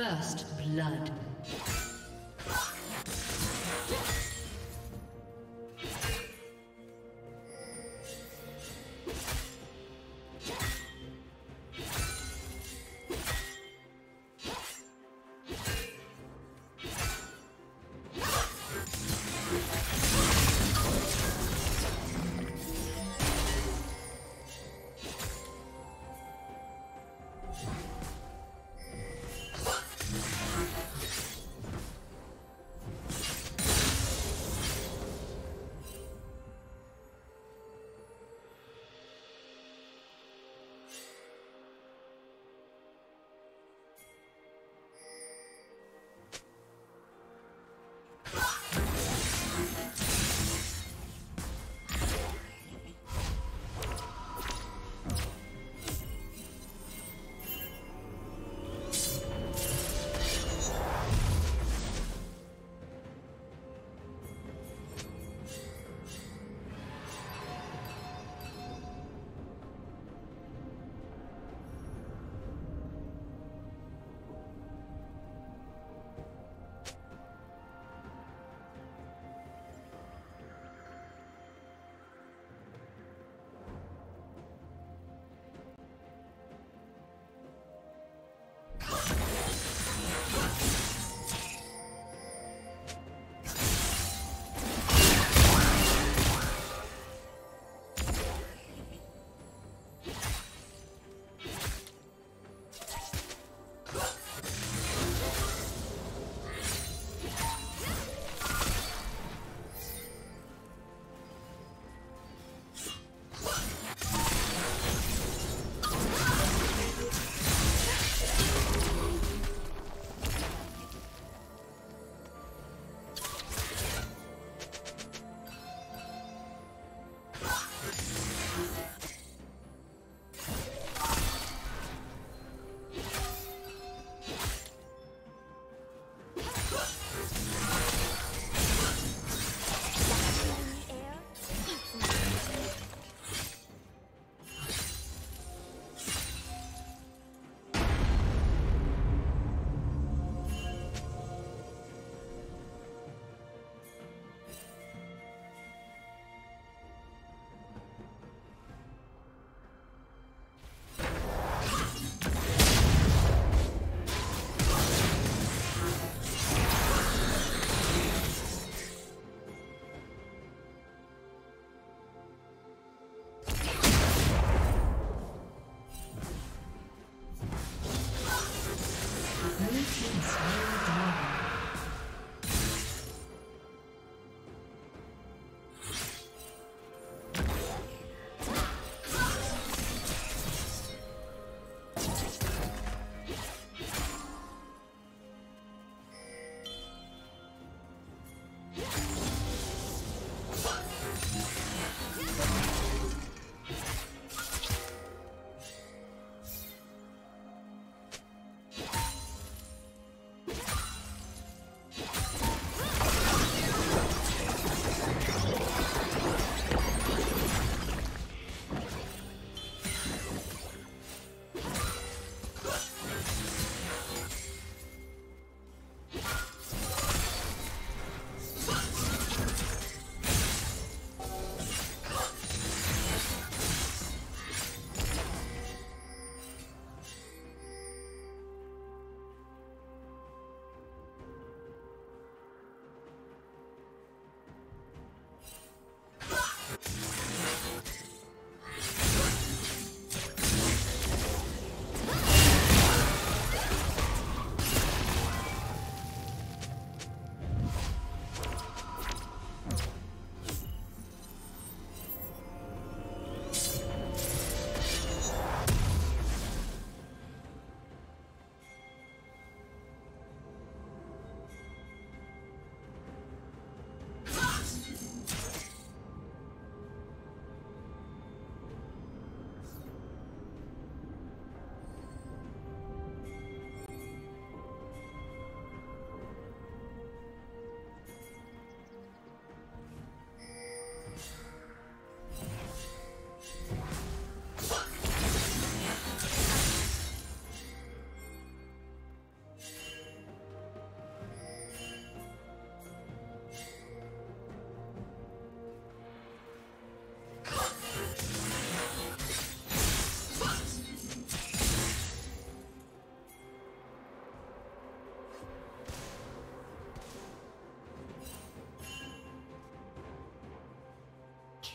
First blood.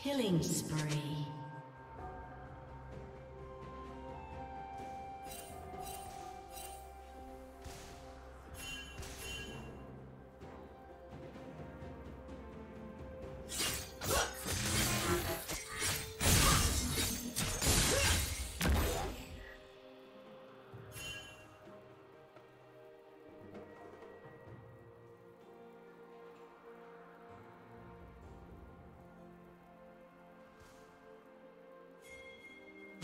Killing spree.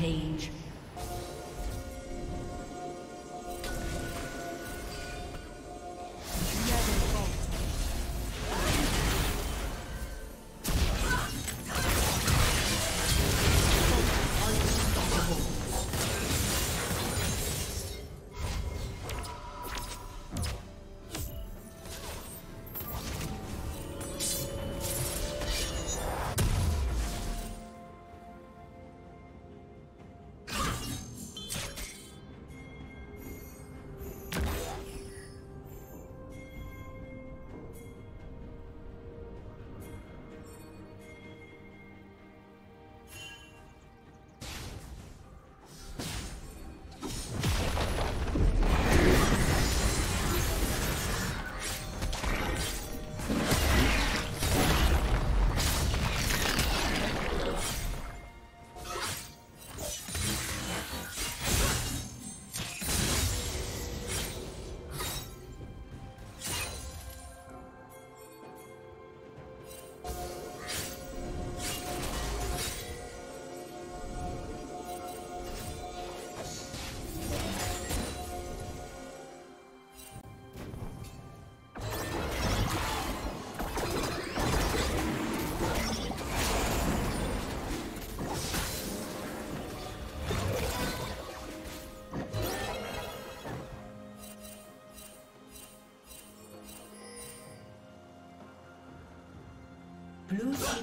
Rampage.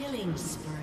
Killing spree.